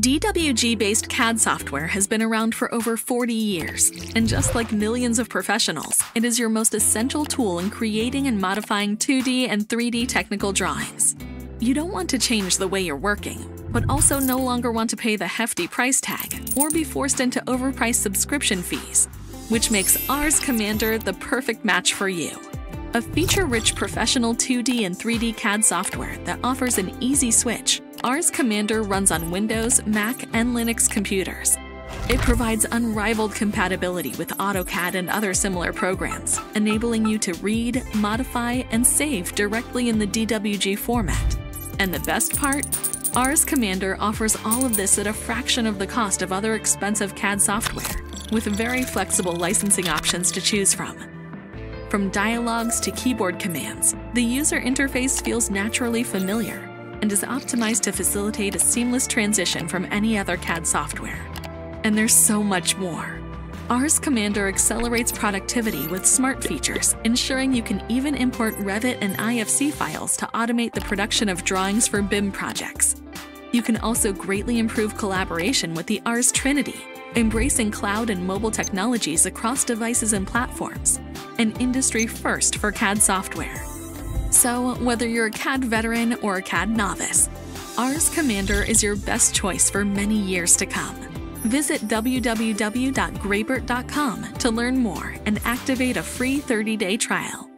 DWG based CAD software has been around for over 40 years, and just like millions of professionals, it is your most essential tool in creating and modifying 2D and 3D technical drawings. You don't want to change the way you're working, but also no longer want to pay the hefty price tag or be forced into overpriced subscription fees, which makes ARES Commander the perfect match for you. A feature rich professional 2D and 3D CAD software that offers an easy switch, ARES Commander runs on Windows, Mac, and Linux computers. It provides unrivaled compatibility with AutoCAD and other similar programs, enabling you to read, modify, and save directly in the DWG format. And the best part? ARES Commander offers all of this at a fraction of the cost of other expensive CAD software, with very flexible licensing options to choose from. From dialogues to keyboard commands, the user interface feels naturally familiar and is optimized to facilitate a seamless transition from any other CAD software. And there's so much more. ARES Commander accelerates productivity with smart features, ensuring you can even import Revit and IFC files to automate the production of drawings for BIM projects. You can also greatly improve collaboration with the ARES Trinity, embracing cloud and mobile technologies across devices and platforms, an industry first for CAD software. So, whether you're a CAD veteran or a CAD novice, ARES Commander is your best choice for many years to come. Visit www.graebert.com to learn more and activate a free 30 day trial.